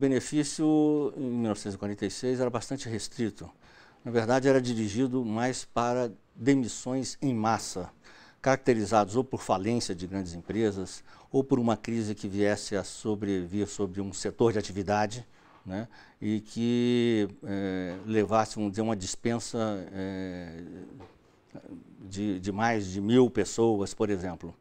O benefício, em 1946, era bastante restrito. Na verdade, era dirigido mais para demissões em massa, caracterizados ou por falência de grandes empresas, ou por uma crise que viesse a sobrevir sobre um setor de atividade, né, e que é, levasse, vamos dizer, uma dispensa é, de, de, mais de mil pessoas, por exemplo.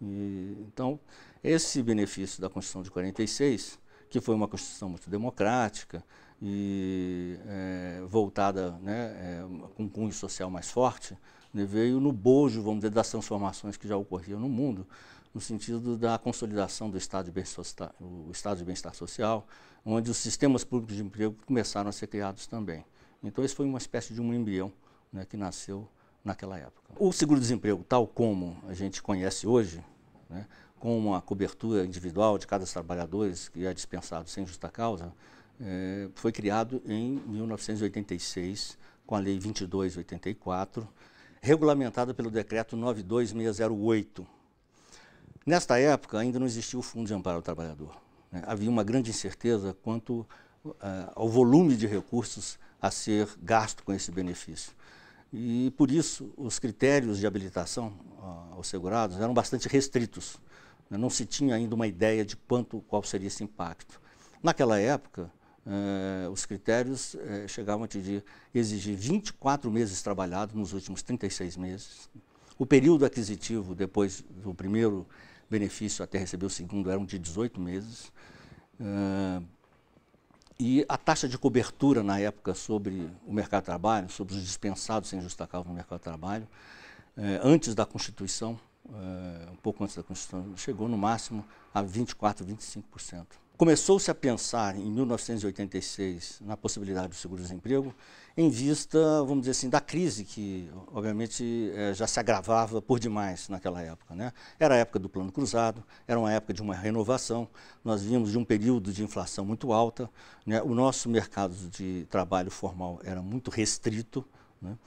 E, então, esse benefício da Constituição de 46 que foi uma Constituição muito democrática e é, voltada né, é, com um cunho social mais forte, né, veio no bojo, vamos dizer, das transformações que já ocorriam no mundo, no sentido da consolidação do Estado de bem-estar, bem-estar social, onde os sistemas públicos de emprego começaram a ser criados também. Então, esse foi uma espécie de um embrião né, que nasceu naquela época. O seguro-desemprego, tal como a gente conhece hoje, né, com uma cobertura individual de cada trabalhador que é dispensado sem justa causa, é, foi criado em 1986, com a Lei 2284, regulamentada pelo Decreto 92608. Nesta época, ainda não existia o Fundo de Amparo ao Trabalhador. Né? Havia uma grande incerteza quanto uh, ao volume de recursos a ser gasto com esse benefício. E, por isso, os critérios de habilitação uh, aos segurados eram bastante restritos. Né? Não se tinha ainda uma ideia de quanto, qual seria esse impacto. Naquela época, eh, os critérios eh, chegavam a exigir 24 meses trabalhados nos últimos 36 meses. O período aquisitivo depois do primeiro benefício até receber o segundo eram de 18 meses. Eh, e a taxa de cobertura na época sobre o mercado de trabalho, sobre os dispensados sem justa causa no mercado de trabalho, antes da Constituição, uh, um pouco antes da Constituição, chegou no máximo a 24%, 25%. Começou-se a pensar em 1986 na possibilidade do seguro-desemprego em vista, vamos dizer assim, da crise que, obviamente, eh, já se agravava por demais naquela época. Né? Era a época do Plano Cruzado, era uma época de uma renovação, nós vínhamos de um período de inflação muito alta, né? o nosso mercado de trabalho formal era muito restrito. Né?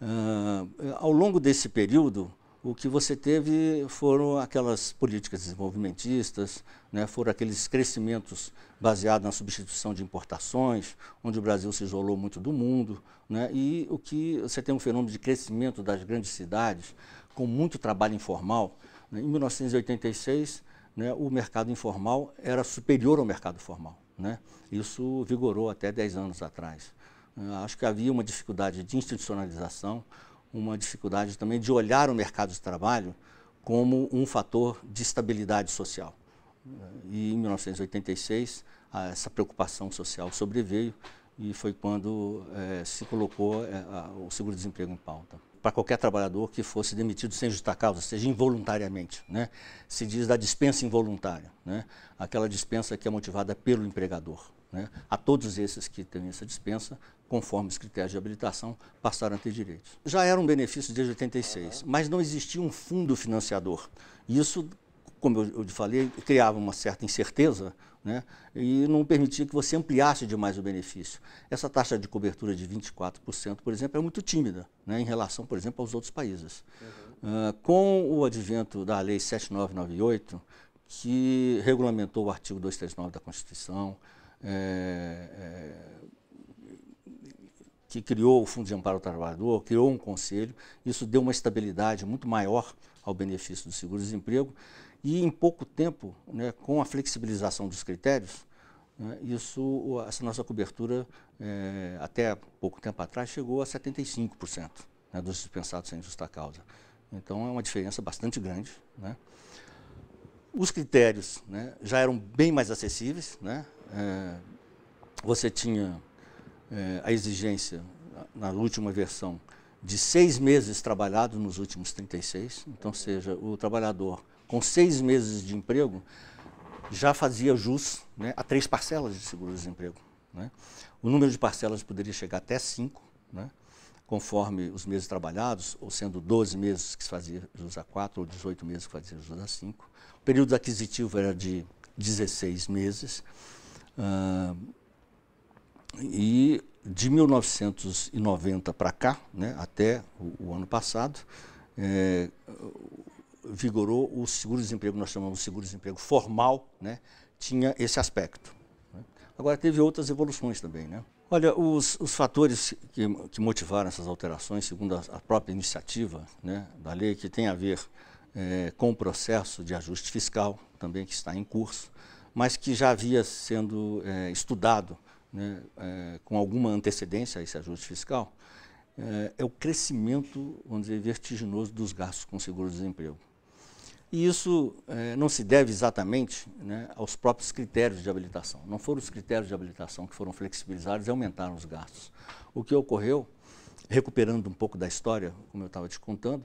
Uh, ao longo desse período, o que você teve foram aquelas políticas desenvolvimentistas, né, foram aqueles crescimentos baseados na substituição de importações, onde o Brasil se isolou muito do mundo, né, e o que você tem um fenômeno de crescimento das grandes cidades, com muito trabalho informal. Né, em 1986, né, o mercado informal era superior ao mercado formal. Né, isso vigorou até 10 anos atrás. Acho que havia uma dificuldade de institucionalização, uma dificuldade também de olhar o mercado de trabalho como um fator de estabilidade social. E em 1986, essa preocupação social sobreveio e foi quando é, se colocou é, a, o seguro-desemprego em pauta. Para qualquer trabalhador que fosse demitido sem justa causa, seja involuntariamente, né? se diz da dispensa involuntária, né? aquela dispensa que é motivada pelo empregador. Né? A todos esses que têm essa dispensa, conforme os critérios de habilitação, passaram a ter direitos. Já era um benefício desde 86, mas não existia um fundo financiador. Isso, como eu, eu falei, criava uma certa incerteza né? e não permitia que você ampliasse demais o benefício. Essa taxa de cobertura de 24%, por exemplo, é muito tímida né? em relação, por exemplo, aos outros países. Uhum. Uh, com o advento da Lei 7998, que regulamentou o artigo 239 da Constituição, é, é, que criou o Fundo de Amparo ao Trabalhador, criou um conselho, isso deu uma estabilidade muito maior ao benefício do seguro-desemprego e em pouco tempo, né, com a flexibilização dos critérios, né, isso, essa nossa cobertura, é, até pouco tempo atrás, chegou a 75% né, dos dispensados sem justa causa. Então é uma diferença bastante grande. Né. Os critérios né, já eram bem mais acessíveis, né, é, você tinha é, a exigência, na última versão, de seis meses trabalhados nos últimos 36, então, seja, o trabalhador com seis meses de emprego já fazia jus né, a três parcelas de seguro-desemprego. Né? O número de parcelas poderia chegar até cinco, né, conforme os meses trabalhados, ou sendo 12 meses que se fazia jus a quatro, ou 18 meses que fazia jus a cinco. O período aquisitivo era de 16 meses. Uh, e de 1990 para cá, né, até o, o, ano passado, é, vigorou o seguro-desemprego, nós chamamos de seguro-desemprego formal, né, tinha esse aspecto. Né. Agora, teve outras evoluções também. Né? Olha, os, os fatores que, que, motivaram essas alterações, segundo a, a própria iniciativa né, da lei, que tem a ver é, com o processo de ajuste fiscal, também que está em curso, mas que já havia sendo é, estudado né, é, com alguma antecedência a esse ajuste fiscal, é, é, o crescimento, vamos dizer, vertiginoso dos gastos com seguro-desemprego. E isso é, não se deve exatamente né, aos próprios critérios de habilitação. Não foram os critérios de habilitação que foram flexibilizados e aumentaram os gastos. O que ocorreu, recuperando um pouco da história, como eu estava te contando,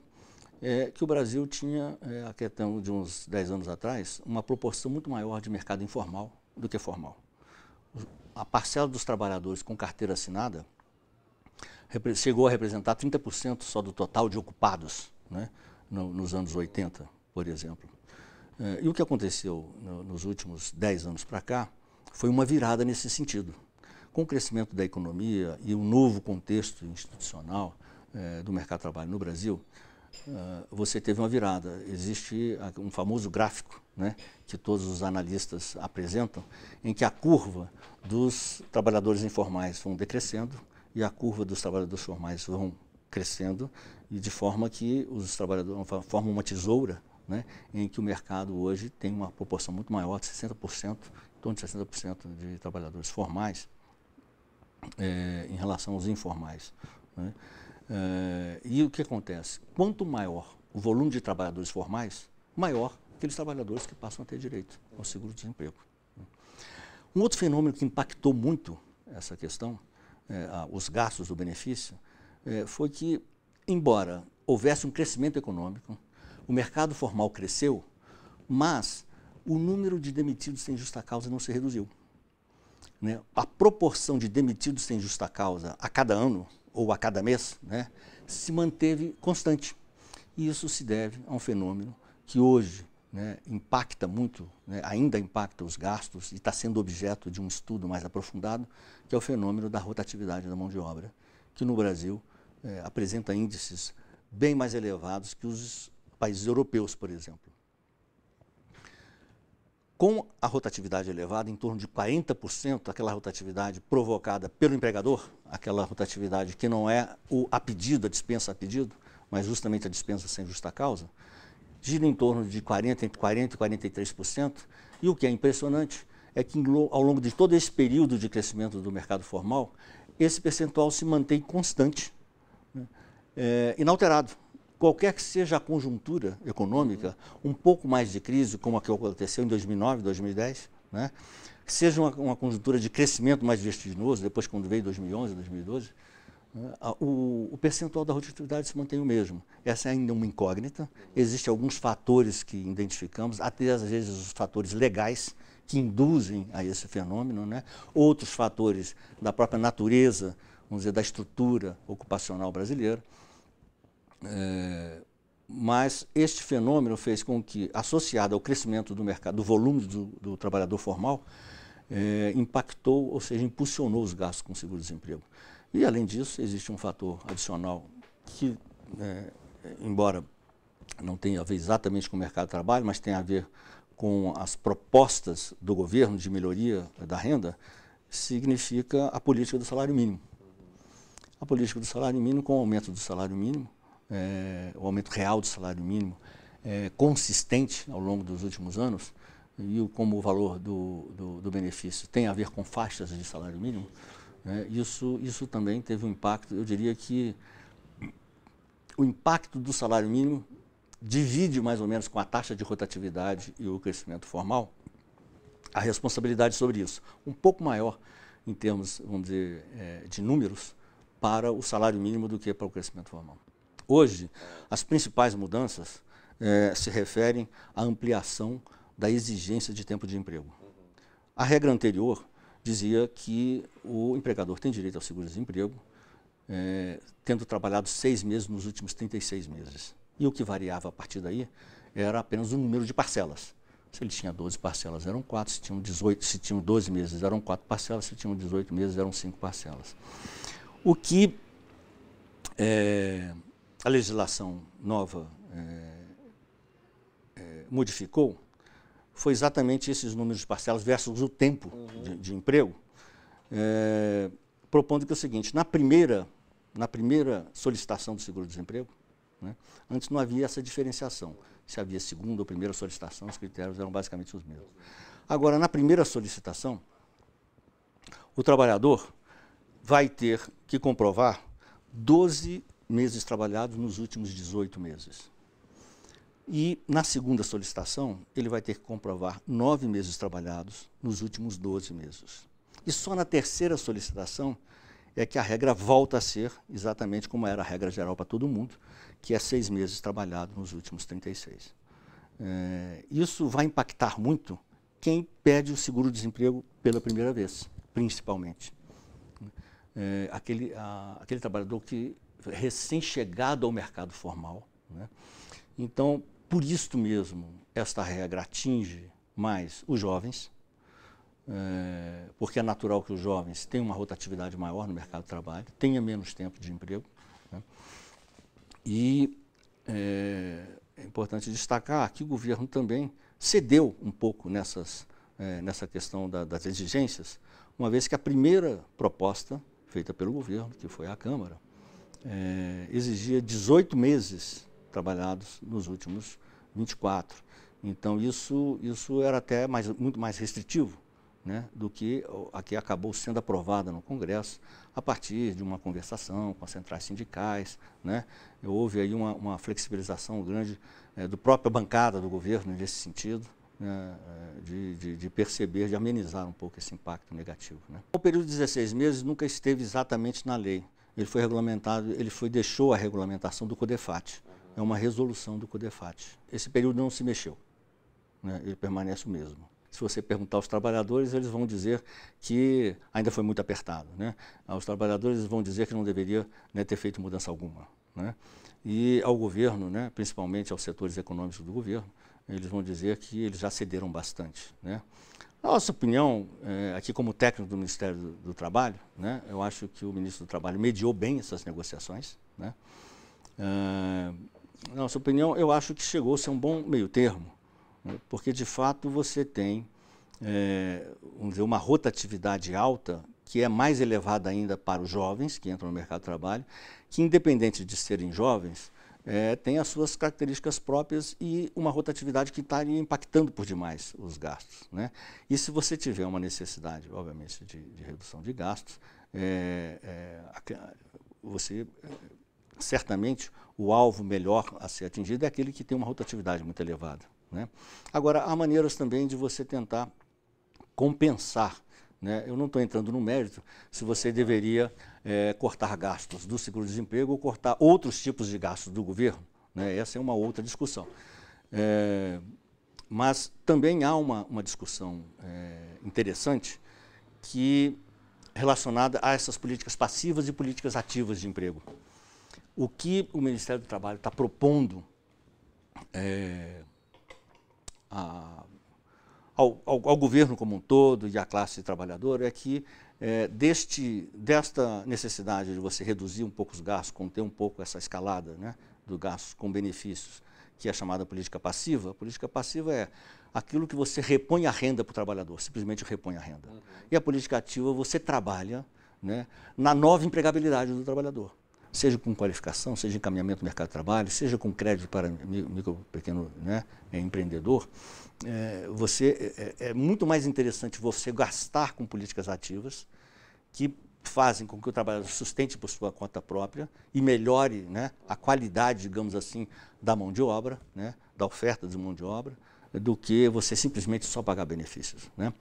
é que o Brasil tinha, é, a questão de uns 10 anos atrás, uma proporção muito maior de mercado informal do que formal. A parcela dos trabalhadores com carteira assinada chegou a representar 30% só do total de ocupados né, no, nos anos 80, por exemplo. É, e o que aconteceu no, nos últimos 10 anos para cá foi uma virada nesse sentido. Com o crescimento da economia e um novo contexto institucional é, do mercado de trabalho no Brasil, é, você teve uma virada. Existe um famoso gráfico né, que todos os analistas apresentam, em que a curva dos trabalhadores informais vão decrescendo e a curva dos trabalhadores formais vão crescendo, e de forma que os trabalhadores formam uma tesoura, né, em que o mercado hoje tem uma proporção muito maior, de 60%, em torno de 60% de trabalhadores formais, é, em relação aos informais. Né. É, e o que acontece? Quanto maior o volume de trabalhadores formais, maior aqueles trabalhadores que passam a ter direito ao seguro-desemprego. Um outro fenômeno que impactou muito essa questão é, os gastos do benefício, é, foi que, embora houvesse um crescimento econômico, o mercado formal cresceu, mas o número de demitidos sem justa causa não se reduziu. Né? A proporção de demitidos sem justa causa a cada ano ou a cada mês né, se manteve constante. E isso se deve a um fenômeno que hoje né, impacta muito, né, ainda impacta os gastos e está sendo objeto de um estudo mais aprofundado, que é o fenômeno da rotatividade da mão de obra, que no Brasil é, apresenta índices bem mais elevados que os países europeus, por exemplo. Com a rotatividade elevada, em torno de 40%, aquela rotatividade provocada pelo empregador, aquela rotatividade que não é o a pedido, a dispensa a pedido, mas justamente a dispensa sem justa causa, gira em torno de 40, entre 40% e 43%. E o que é impressionante é que ao longo de todo esse período de crescimento do mercado formal, esse percentual se mantém constante, né? é, inalterado. Qualquer que seja a conjuntura econômica, um pouco mais de crise, como a que aconteceu em 2009, 2010, né? seja uma, uma conjuntura de crescimento mais vertiginoso, depois quando veio 2011, 2012, né, o, o, percentual da rotatividade se mantém o mesmo. Essa é ainda uma incógnita. Existem alguns fatores que identificamos, até às vezes os fatores legais que induzem a esse fenômeno, né? outros fatores da própria natureza, vamos dizer, da estrutura ocupacional brasileira. É, mas este fenômeno fez com que, associado ao crescimento do mercado, do volume do, do trabalhador formal, é, impactou, ou seja, impulsionou os gastos com seguro-desemprego. E, além disso, existe um fator adicional que, é, embora não tenha a ver exatamente com o mercado de trabalho, mas tem a ver com as propostas do governo de melhoria da renda, significa a política do salário mínimo. A política do salário mínimo, com o aumento do salário mínimo, é, o aumento real do salário mínimo, é, consistente ao longo dos últimos anos, e como o valor do, do, do benefício tem a ver com faixas de salário mínimo, né? Isso, isso também teve um impacto, eu diria que o impacto do salário mínimo divide mais ou menos com a taxa de rotatividade e o crescimento formal a responsabilidade sobre isso. Um pouco maior em termos, vamos dizer, é, de números para o salário mínimo do que para o crescimento formal. Hoje, as principais mudanças é, se referem à ampliação da exigência de tempo de emprego. A regra anterior dizia que o empregador tem direito ao seguro-desemprego, é, tendo trabalhado seis meses nos últimos 36 meses. E o que variava a partir daí era apenas o número de parcelas. Se ele tinha 12 parcelas, eram quatro. Se tinham 18, se tinham 12 meses, eram quatro parcelas. Se tinham 18 meses, eram cinco parcelas. O que é, a legislação nova é, é, modificou foi exatamente esses números de parcelas versus o tempo uhum. de, de, emprego, é, propondo que é o seguinte, na primeira, na primeira solicitação do seguro-desemprego, né, antes não havia essa diferenciação. Se havia segunda ou primeira solicitação, os critérios eram basicamente os mesmos. Agora, na primeira solicitação, o trabalhador vai ter que comprovar 12 meses trabalhados nos últimos 18 meses. E na segunda solicitação, ele vai ter que comprovar nove meses trabalhados nos últimos 12 meses. E só na terceira solicitação é que a regra volta a ser exatamente como era a regra geral para todo mundo, que é seis meses trabalhados nos últimos 36. É, isso vai impactar muito quem pede o seguro-desemprego pela primeira vez, principalmente. É, aquele, a, aquele trabalhador que recém-chegado ao mercado formal. Né? Então, por isto mesmo, esta regra atinge mais os jovens, é, porque é natural que os jovens tenham uma rotatividade maior no mercado de trabalho, tenham menos tempo de emprego. Né? E é, é, importante destacar que o governo também cedeu um pouco nessas, é, nessa questão da, das exigências, uma vez que a primeira proposta feita pelo governo, que foi a Câmara, é, exigia 18 meses trabalhados nos últimos 24. Então isso, isso era até mais, muito mais restritivo né, do que a que acabou sendo aprovada no Congresso a partir de uma conversação com as centrais sindicais. Né, houve aí uma, uma flexibilização grande é, do própria bancada do governo nesse sentido. Né, é, de, de, de, perceber, de amenizar um pouco esse impacto negativo. Né. O período de 16 meses nunca esteve exatamente na lei. Ele foi regulamentado, ele foi, deixou a regulamentação do CODEFAT. É uma resolução do CODEFAT. Esse período não se mexeu. Né, ele permanece o mesmo. Se você perguntar aos trabalhadores, eles vão dizer que ainda foi muito apertado. Né? Os trabalhadores vão dizer que não deveria né, ter feito mudança alguma. Né? E ao governo, né, principalmente aos setores econômicos do governo, eles vão dizer que eles já cederam bastante. Né? Nossa opinião, é, aqui como técnico do Ministério do, do, Trabalho, né, eu acho que o ministro do Trabalho mediou bem essas negociações. Né? É, nossa opinião, eu acho que chegou-se a um bom meio termo né? porque de fato você tem é, vamos dizer, uma rotatividade alta que é mais elevada ainda para os jovens que entram no mercado de trabalho, que independente de serem jovens, é, tem as suas características próprias e uma rotatividade que estaria impactando por demais os gastos. Né? E se você tiver uma necessidade, obviamente, de, de redução de gastos, é, é, você certamente o alvo melhor a ser atingido é aquele que tem uma rotatividade muito elevada. Né? Agora, há maneiras também de você tentar compensar. Né? Eu não estou entrando no mérito se você deveria é, cortar gastos do seguro-desemprego ou cortar outros tipos de gastos do governo. Né? Essa é uma outra discussão. É, mas também há uma, uma discussão é, interessante que relacionada a essas políticas passivas e políticas ativas de emprego. O que o Ministério do Trabalho está propondo a, ao, ao, ao, governo como um todo e à classe trabalhadora é que é, deste, desta necessidade de você reduzir um pouco os gastos, conter um pouco essa escalada né, do gasto com benefícios, que é chamada política passiva, a política passiva é aquilo que você repõe a renda para o trabalhador, simplesmente repõe a renda. Uhum. E a política ativa você trabalha né, na nova empregabilidade do trabalhador seja com qualificação, seja encaminhamento no mercado de trabalho, seja com crédito para micro, pequeno né, é, empreendedor, é, você, é, é, muito mais interessante você gastar com políticas ativas que fazem com que o trabalhador sustente por sua conta própria e melhore né, a qualidade, digamos assim, da mão de obra, né, da oferta de mão de obra, do que você simplesmente só pagar benefícios. Né?